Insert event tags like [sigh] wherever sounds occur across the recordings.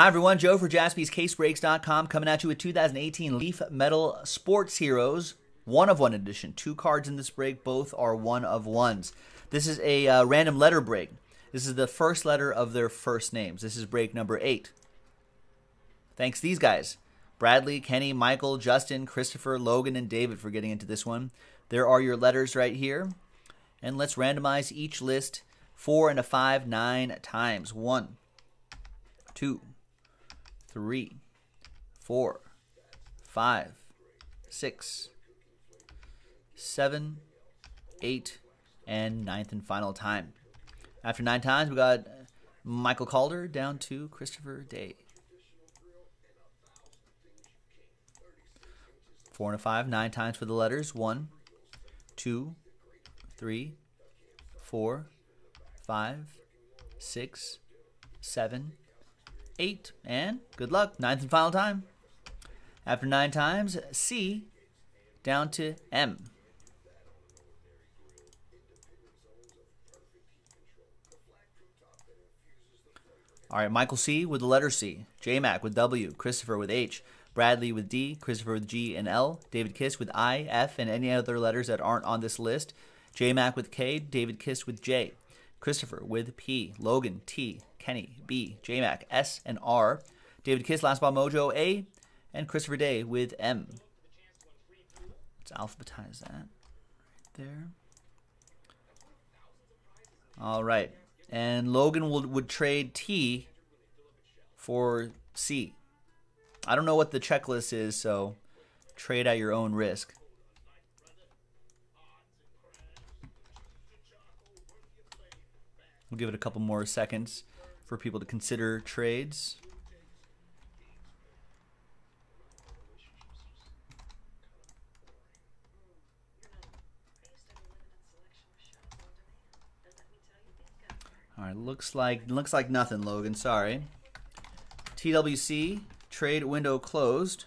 Hi, everyone. Joe for jaspyscasebreaks.com coming at you with 2018 Leaf Metal Sports Heroes, one of one edition. Two cards in this break, both are one of ones. This is a uh, random letter break. This is the first letter of their first names. This is break number eight. Thanks these guys Bradley, Kenny, Michael, Justin, Christopher, Logan, and David for getting into this one. There are your letters right here. And let's randomize each list four and a five, nine times. One, two, three, four, five, six, seven, eight, and ninth and final time. After nine times, we got Michael Calder down to Christopher Day. Four and a five, nine times for the letters. One, two, three, four, five, six, seven, eight, and good luck. Ninth and final time. After nine times, C down to M. All right, Michael C with the letter C, J Mac with W, Christopher with H, Bradley with D, Christopher with G and L, David Kiss with I, F, and any other letters that aren't on this list, J Mac with K, David Kiss with J, Christopher with P, Logan T, Kenny B, J Mac S and R, David Kiss, Last Ball Mojo A, and Christopher Day with M. Let's alphabetize that right there. All right. And Logan would trade T for C. I don't know what the checklist is, so trade at your own risk. We'll give it a couple more seconds for people to consider trades. All right, looks like looks like nothing, Logan. Sorry. TWC trade window closed.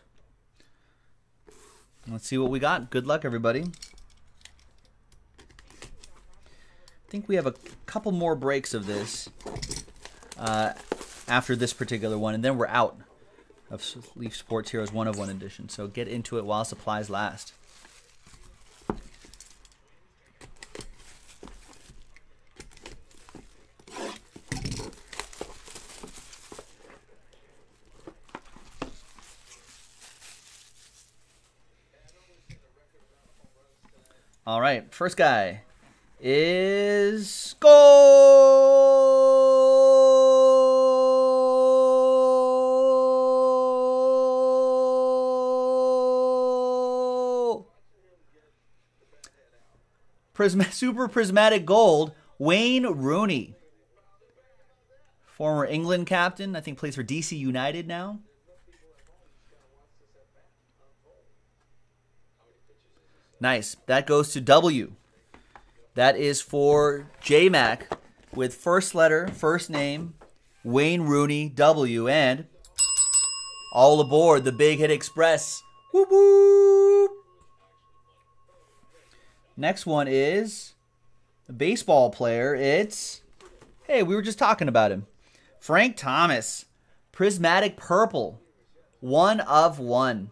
Let's see what we got. Good luck, everybody. I think we have a couple more breaks of this uh, after this particular one, and then we're out of Leaf Sports Heroes one of one edition. So get into it while supplies last. All right, first guy is goal. [laughs] Super prismatic gold, Wayne Rooney. Former England captain, I think plays for DC United now. Nice. That goes to W. That is for J Mac with first letter, first name, Wayne Rooney W. And all aboard the Big Hit Express. Whoop whoop. Next one is a baseball player. It's, hey, we were just talking about him. Frank Thomas. Prismatic Purple. One of one.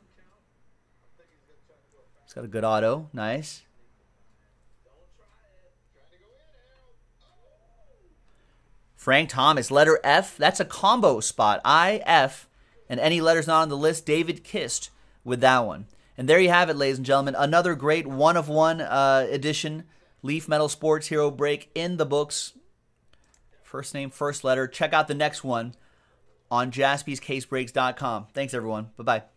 He's got a good auto. Nice. Frank Thomas, letter F. That's a combo spot. I, F, and any letters not on the list, David Kist with that one. And there you have it, ladies and gentlemen. Another great one of one uh, edition Leaf Metal Sports Hero break in the books. First name, first letter. Check out the next one on jaspyscasebreaks.com. Thanks, everyone. Bye bye.